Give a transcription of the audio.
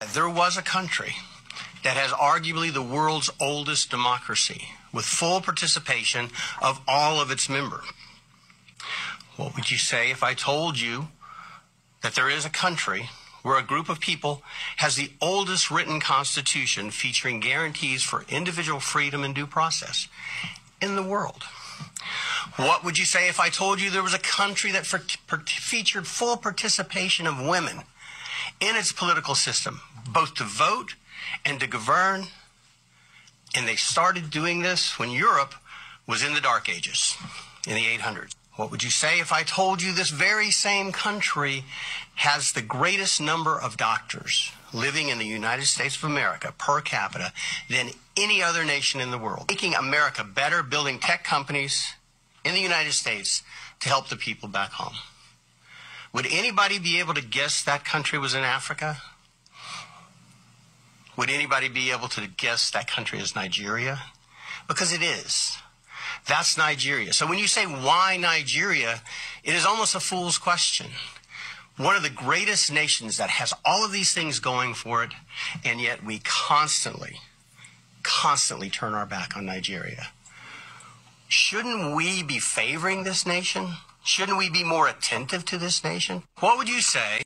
There was a country that has arguably the world's oldest democracy with full participation of all of its members. What would you say if I told you that there is a country where a group of people has the oldest written constitution featuring guarantees for individual freedom and due process in the world? What would you say if I told you there was a country that for, per, featured full participation of women in its political system, both to vote and to govern? And they started doing this when Europe was in the Dark Ages, in the 800s. What would you say if I told you this very same country has the greatest number of doctors living in the United States of America per capita than any other nation in the world? Making America better, building tech companies in the United States to help the people back home. Would anybody be able to guess that country was in Africa? Would anybody be able to guess that country is Nigeria? Because it is. That's Nigeria. So when you say why Nigeria, it is almost a fool's question. One of the greatest nations that has all of these things going for it, and yet we constantly, constantly turn our back on Nigeria. Shouldn't we be favoring this nation? Shouldn't we be more attentive to this nation? What would you say